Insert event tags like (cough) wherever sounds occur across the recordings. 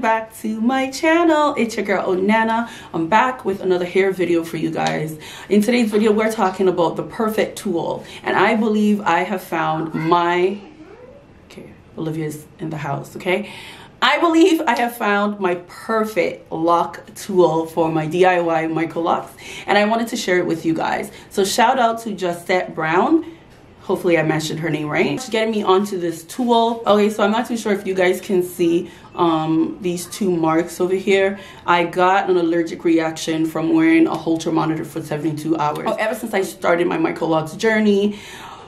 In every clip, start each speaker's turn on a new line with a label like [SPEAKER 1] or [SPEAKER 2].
[SPEAKER 1] back to my channel. It's your girl onana. I'm back with another hair video for you guys. In today's video we're talking about the perfect tool. And i believe i have found my okay olivia's in the house okay? I believe I have found my perfect lock tool for my DIY micro locs. And I wanted to share it with you guys. So shout out to Josette Brown hopefully I mentioned her name right. She's getting me onto this tool. Okay, so I'm not too sure if you guys can see um, these two marks over here. I got an allergic reaction from wearing a Holter monitor for 72 hours. Oh, ever since I started my microlocs journey,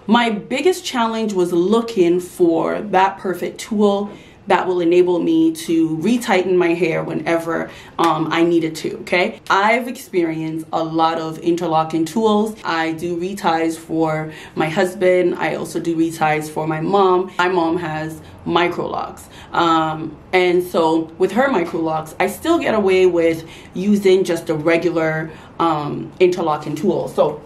[SPEAKER 1] my biggest challenge was looking for that perfect tool that will enable me to retighten my hair whenever um, I needed to, okay? I've experienced a lot of interlocking tools. I do reties for my husband. I also do reties for my mom. My mom has micro locs. Um, and so with her micro locs, I still get away with using just a regular um, interlocking tool. So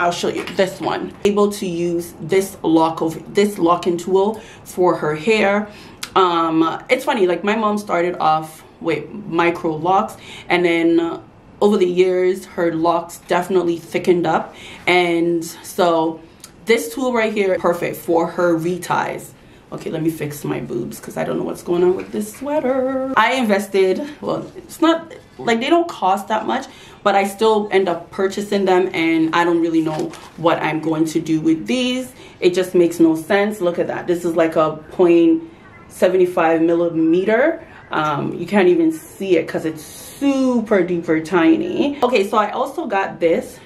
[SPEAKER 1] I'll show you this one. Able to use this lock of this locking tool for her hair. Um, it's funny, like my mom started off with micro locs and then uh, over the years her locks definitely thickened up and so this tool right here perfect for her reties okay let me fix my boobs because i don't know what's going on with this sweater. I invested well it's not like they don't cost that much but i still end up purchasing them and i don't really know what i'm going to do with these. It just makes no sense. Look at that. This is like a 0.75 millimeter. Um, you can't even see it because it's super duper tiny. Okay so i also got this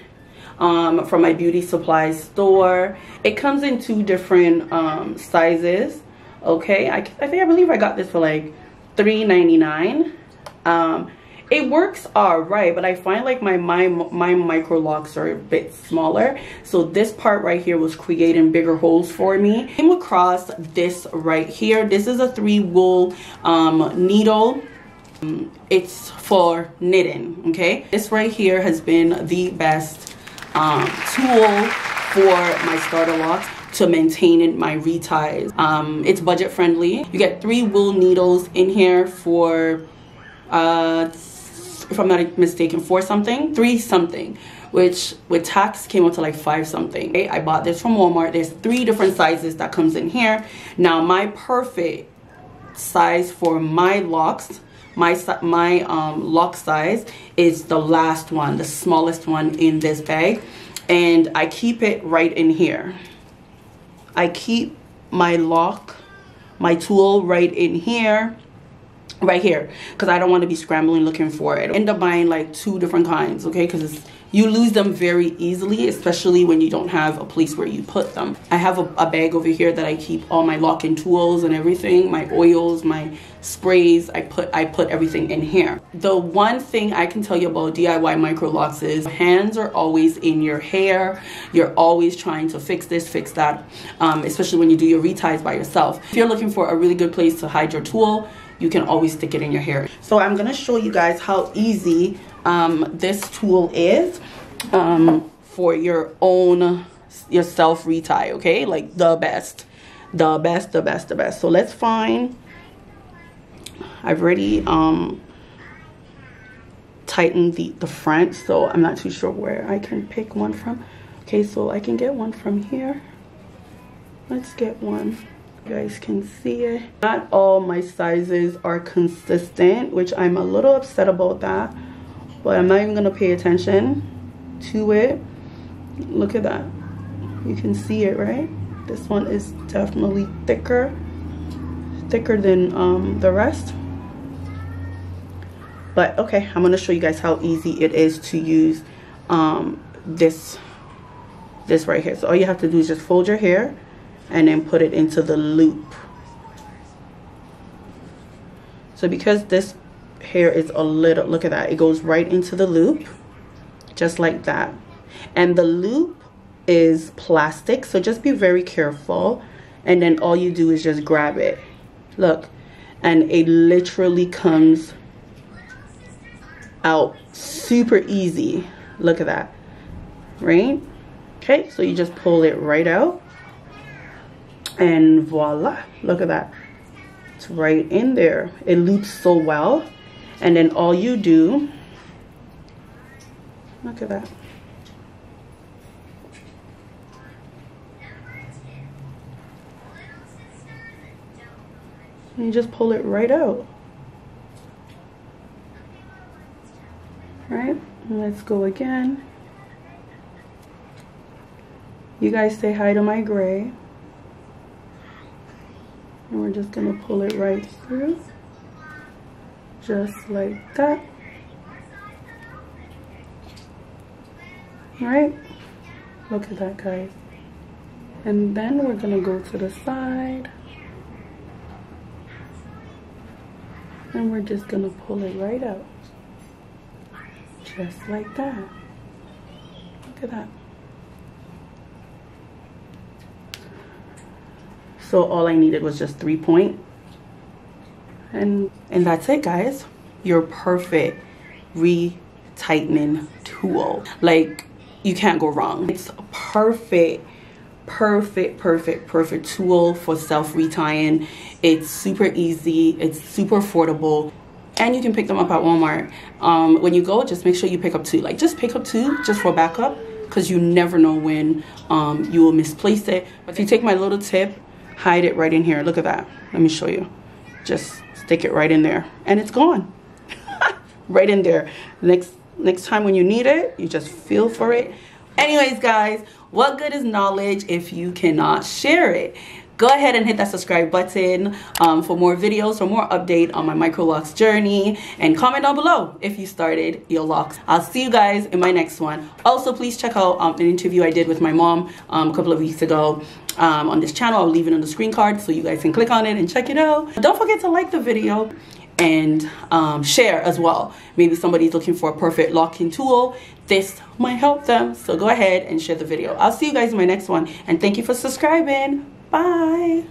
[SPEAKER 1] um, from my beauty supply store. It comes in two different um, sizes. Okay, I, I think I believe I got this for like $3.99. Um, it works all right, but I find like my, my, my micro locs are a bit smaller. So this part right here was creating bigger holes for me. Came across this right here. This is a three wool um, needle it's for knitting okay this right here has been the best um, tool for my starter locks to maintain my reties. Um, it's budget friendly. You get three wool needles in here for, uh, if I'm not mistaken, four something, three something, which with tax came up to like five something. Okay, I bought this from Walmart. There's three different sizes that comes in here. Now my perfect size for my locks my my um, lock size is the last one the smallest one in this bag. And I keep it right in here. I keep my lock my tool right in here right here because I don't want to be scrambling looking for it. End up buying like two different kinds okay? Because it's you lose them very easily, especially when you don't have a place where you put them. I have a, a bag over here that I keep all my locking tools and everything, my oils, my sprays, I put I put everything in here. The one thing I can tell you about DIY micro locs is hands are always in your hair. You're always trying to fix this, fix that, um, especially when you do your reties by yourself. If you're looking for a really good place to hide your tool, you can always stick it in your hair. So I'm gonna show you guys how easy um, this tool is um, for your own your self retie okay? Like the best the best the best the best. So let's find I've already um tightened the the front so I'm not too sure where I can pick one from. Okay so I can get one from here. Let's get one. You guys can see it. Not all my sizes are consistent which I'm a little upset about that but I'm not even gonna pay attention to it. Look at that. You can see it right? This one is definitely thicker thicker than um, the rest. But okay I'm gonna show you guys how easy it is to use um, this this right here. So all you have to do is just fold your hair and then put it into the loop. So because this hair is a little look at that it goes right into the loop just like that. And the loop is plastic so just be very careful and then all you do is just grab it. Look and it literally comes out super easy. Look at that right? Okay so you just pull it right out and voila look at that. It's right in there. It loops so well and then all you do look at that. And you just pull it right out. Right? Let's go again. You guys say hi to my gray. And we're just gonna pull it right through just like that. Right? Look at that guys and then we're gonna go to the side. And we're just gonna pull it right out. Just like that. Look at that. So all I needed was just three point and and that's it guys. Your perfect retightening tool. Like you can't go wrong. It's a perfect perfect perfect perfect tool for self retying it's super easy. It's super affordable. And you can pick them up at walmart. Um, when you go just make sure you pick up two. Like just pick up two just for backup because you never know when um, you will misplace it. But if you take my little tip hide it right in here. Look at that. Let me show you just stick it right in there and it's gone. (laughs) Right in there. Next next time when you need it you just feel for it. Anyways guys what good is knowledge if you cannot share it go ahead and hit that subscribe button um, for more videos for more update on my micro locs journey and comment down below if you started your locks i'll see you guys in my next one also please check out um, an interview i did with my mom um, a couple of weeks ago um, on this channel i'll leave it on the screen card so you guys can click on it and check it out don't forget to like the video and um, share as well. Maybe somebody's looking for a perfect locking tool. This might help them. So go ahead and share the video. I'll see you guys in my next one. And thank you for subscribing. Bye.